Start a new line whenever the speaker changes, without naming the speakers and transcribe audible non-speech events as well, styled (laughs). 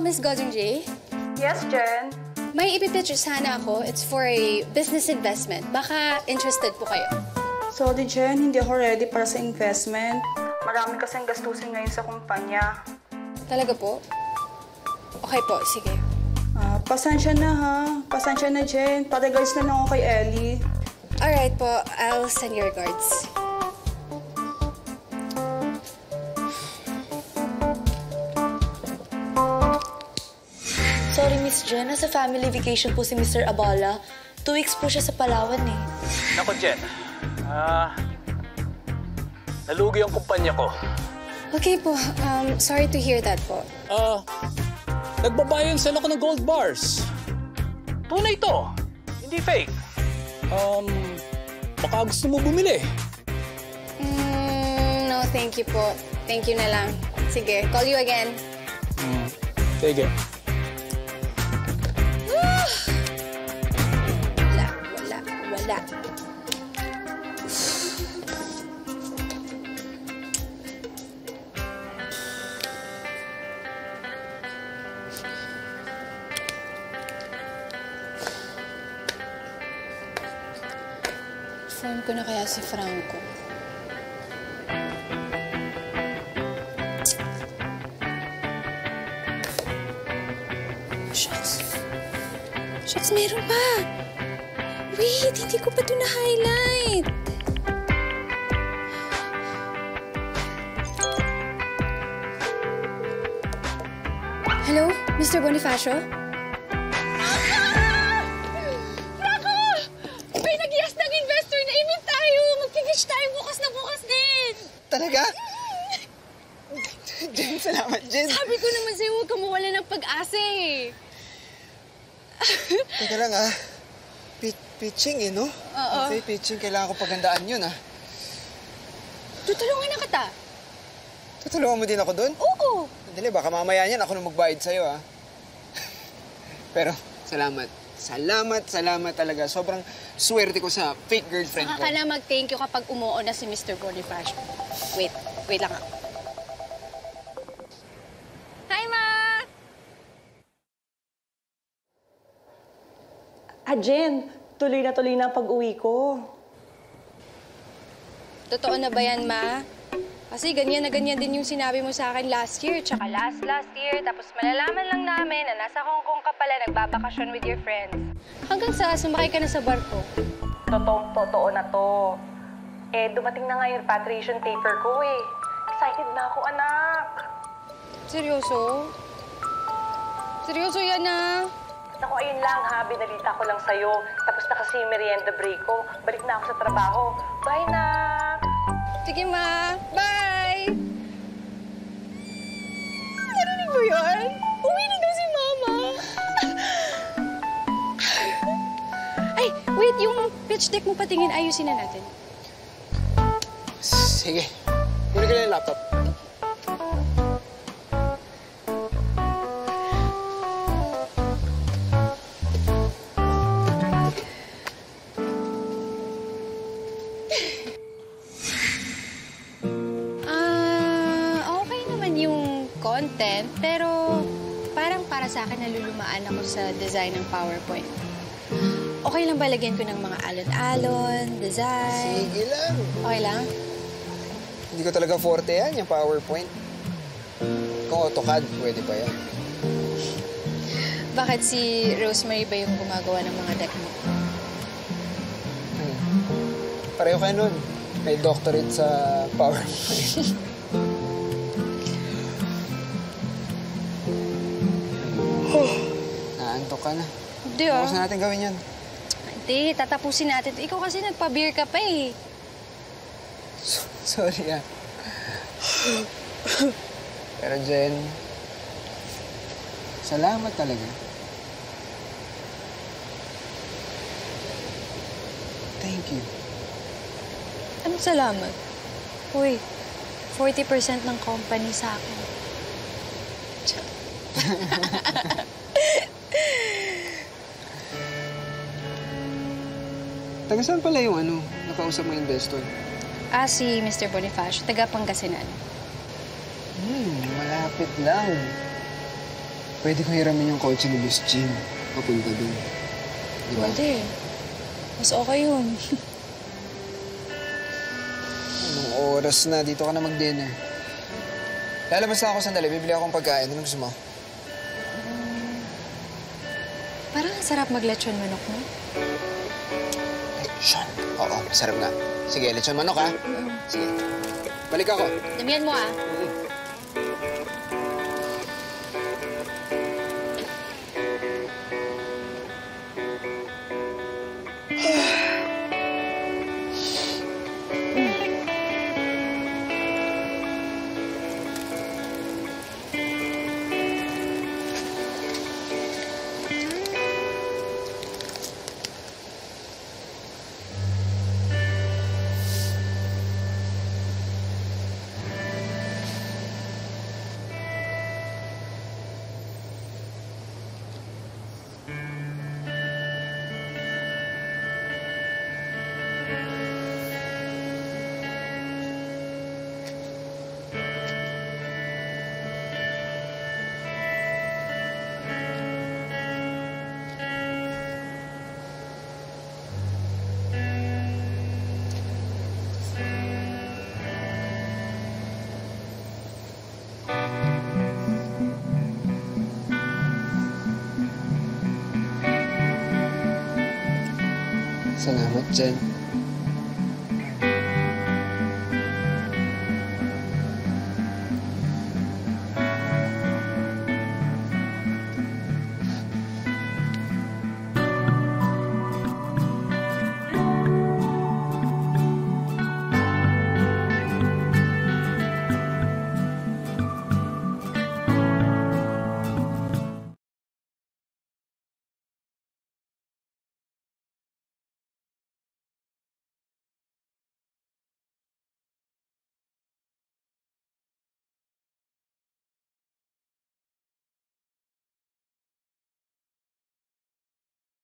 Miss Godunjay.
Yes, Jen?
May ipipitch sana ako. It's for a business investment. Baka interested po kayo.
Sorry, Jen. Hindi ako ready para sa investment. Marami kasing gastusin ngayon sa kumpanya.
Talaga po? Okay po, sige.
Ah, pasensya na ha. Pasensya na, Jen. Patagal na lang ako kay Ellie.
Alright po, I'll send your regards.
Miss Jen. Nasa family vacation po si Mr. Abala. Two weeks po siya sa Palawan eh.
Nako, Jen. Ah... nalugi ang kumpanya ko.
Okay po, um, sorry to hear that po.
Ah... nagbabayan sila ko ng gold bars. Tunay to. Hindi fake. Um... Baka gusto mo bumili.
Mm, no, thank you po. Thank you na lang. Sige, call you again.
Sige.
Phone ko na kaya si Franco. Shucks. Shucks, meron pa. Wait, hindi ko pa ito na-highlight. Hello, Mr. Bonifacio?
Talaga? (laughs) Jen, salamat, Jen.
Sabi ko naman sa'yo, huwag kang mawala ng pag-asa eh.
Teka lang ah. Pi- pitching eh, no?
Oo.
Okay, pitching. Kailangan ko pagandaan yun ah.
Tutulungan na kita.
Tutulungan mo din ako doon?
Oo.
Dali, baka mamaya niyan ako na magbayad sa'yo ah. (laughs) Pero, salamat. Salamat, salamat talaga. Sobrang swerte ko sa fake girlfriend
Saka
ko.
ka na mag-thank you kapag umuo na si Mr. Bonifacio. Wait, wait lang ako. Hi, Ma!
Ah, Jen, tuloy na tuloy na pag-uwi ko.
Totoo na ba yan, Ma? Kasi ganyan na ganyan din yung sinabi mo sa akin last year, tsaka last last year. Tapos malalaman lang namin na nasa Hong Kong ka pala nagbabakasyon with your friends. Hanggang sa sumakay ka na sa barko.
Totoong totoo na to. Eh, dumating na nga yung repatriation paper ko eh. Excited na ako, anak.
Seryoso? Seryoso yan, ah?
Naku, ayun lang ha, binalita ko lang sa'yo. Tapos na kasi merienda break ko. Balik na ako sa trabaho. Bye na!
Sige, Ma. Pitch deck mo patingin, ayusin na natin.
Sige. Kunin ko na yung laptop.
Ah, okay naman yung content, pero parang para sa akin nalulumaan ako sa design ng PowerPoint. Okay lang ba lagyan ko ng mga alon-alon, design?
Sige lang.
Okay lang?
Hindi ko talaga forte yan, yung PowerPoint. Kung AutoCAD, pwede pa yan.
Bakit si Rosemary ba yung gumagawa ng mga deck mo?
Hmm. Pareho kayo nun. May doctorate sa PowerPoint. (laughs) Naantok ka na.
Hindi ah.
Tapos na natin gawin yan.
Hindi, tatapusin natin. Ikaw kasi nagpa-beer ka pa eh.
Sorry ah. Pero Jen, salamat talaga. Thank you.
Anong salamat? Uy, 40% ng company sa akin. (laughs)
Taga saan pala yung ano, nakausap mo investor?
Ah, si Mr. Bonifacio, taga Pangasinan.
Hmm, malapit lang. pwede ko hiramin yung kotse ni Boss Jim. Papunta dun. Di ba?
Pwede. Mas okay yun.
Anong oras na? Dito ka na mag-dinner. Lalabas na ako sandali. Bibili akong pagkain. Anong gusto mo?
Parang ang sarap maglechon manok mo.
Lechon. Oo, sarap nga. Sige, lechon manok ha. Sige. Balik ako.
Damihan mo ah.
Salamat, Jen.